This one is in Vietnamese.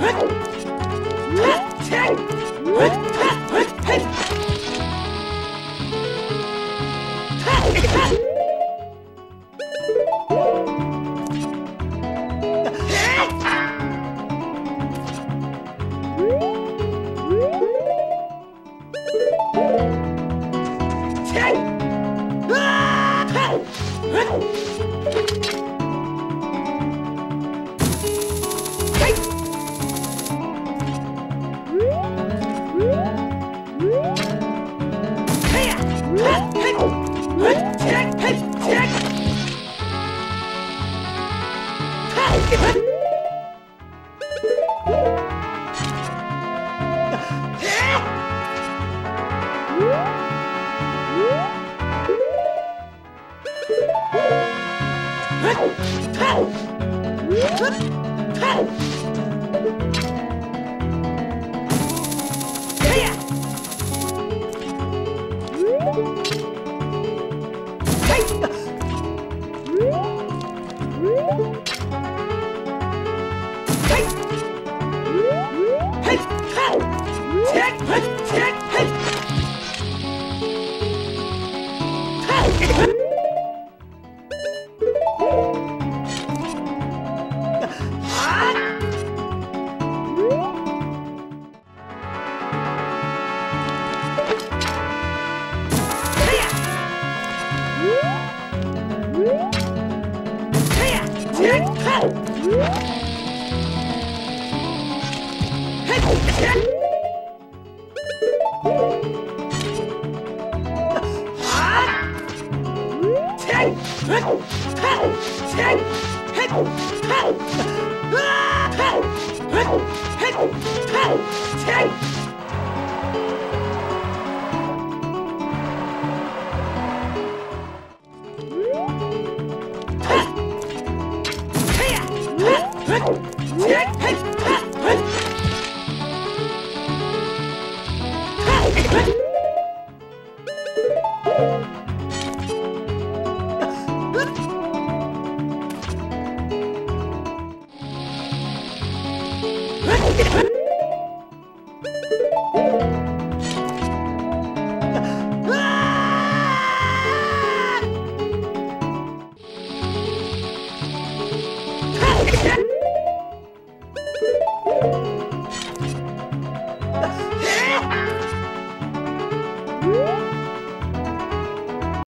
Hey! Hey! Hey! Woo!